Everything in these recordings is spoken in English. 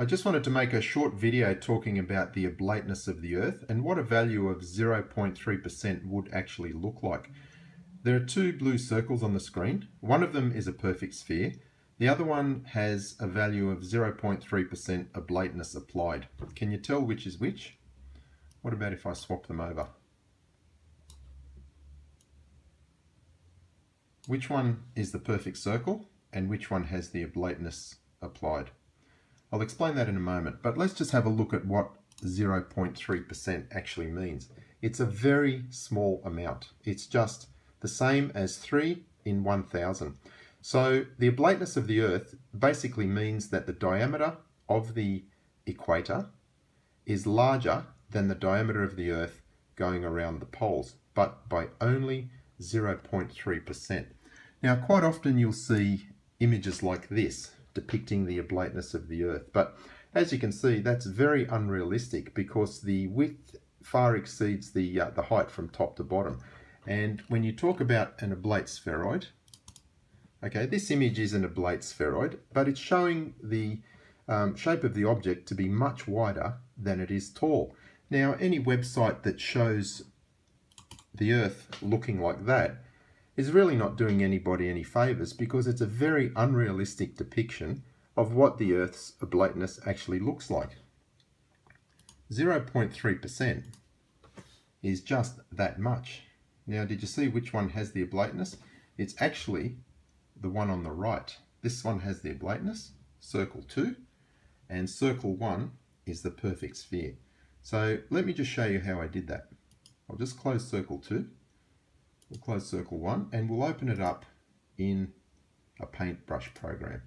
I just wanted to make a short video talking about the oblateness of the Earth and what a value of 0.3% would actually look like. There are two blue circles on the screen. One of them is a perfect sphere. The other one has a value of 0.3% oblateness applied. Can you tell which is which? What about if I swap them over? Which one is the perfect circle and which one has the oblateness applied? I'll explain that in a moment, but let's just have a look at what 0.3% actually means. It's a very small amount. It's just the same as 3 in 1000. So the oblateness of the Earth basically means that the diameter of the equator is larger than the diameter of the Earth going around the poles, but by only 0.3%. Now quite often you'll see images like this depicting the oblateness of the Earth. But as you can see, that's very unrealistic because the width far exceeds the, uh, the height from top to bottom. And when you talk about an oblate spheroid, okay, this image is an oblate spheroid, but it's showing the um, shape of the object to be much wider than it is tall. Now, any website that shows the Earth looking like that is really not doing anybody any favours because it's a very unrealistic depiction of what the Earth's oblateness actually looks like. 0.3% is just that much. Now, did you see which one has the oblateness? It's actually the one on the right. This one has the oblateness, circle 2, and circle 1 is the perfect sphere. So let me just show you how I did that. I'll just close circle 2 We'll close circle one and we'll open it up in a paintbrush program.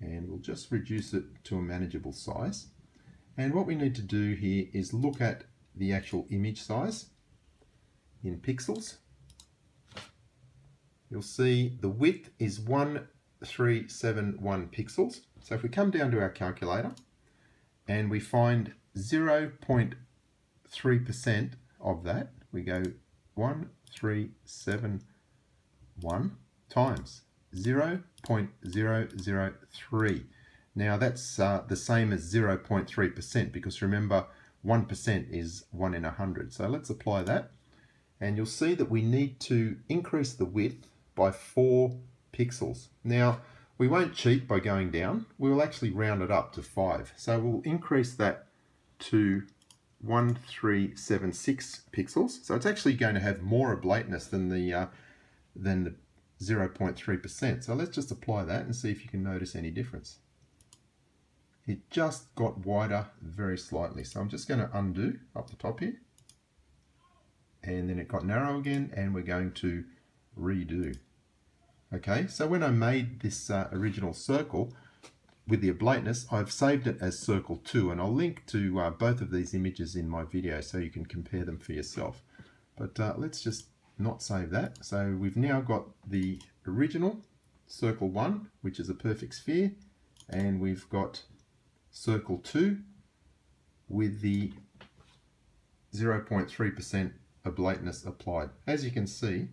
And we'll just reduce it to a manageable size. And what we need to do here is look at the actual image size in pixels. You'll see the width is 1371 pixels. So if we come down to our calculator and we find 0.3% of that, we go 1371 times 0 0.003. Now that's uh, the same as 0.3% because remember 1% is 1 in 100. So let's apply that and you'll see that we need to increase the width by 4 pixels. Now we won't cheat by going down, we'll actually round it up to 5. So we'll increase that to 1376 pixels. So it's actually going to have more oblateness than the uh, than the 0.3%. So let's just apply that and see if you can notice any difference. It just got wider very slightly. So I'm just going to undo up the top here. And then it got narrow again and we're going to redo. Okay, so when I made this uh, original circle, with the oblateness, I've saved it as circle 2 and I'll link to uh, both of these images in my video so you can compare them for yourself. But uh, let's just not save that. So we've now got the original circle 1 which is a perfect sphere and we've got circle 2 with the 0.3% oblateness applied. As you can see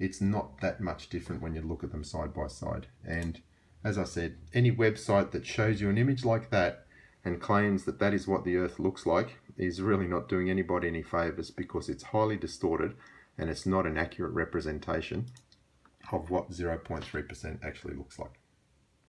it's not that much different when you look at them side by side and as I said, any website that shows you an image like that and claims that that is what the Earth looks like is really not doing anybody any favours because it's highly distorted and it's not an accurate representation of what 0.3% actually looks like.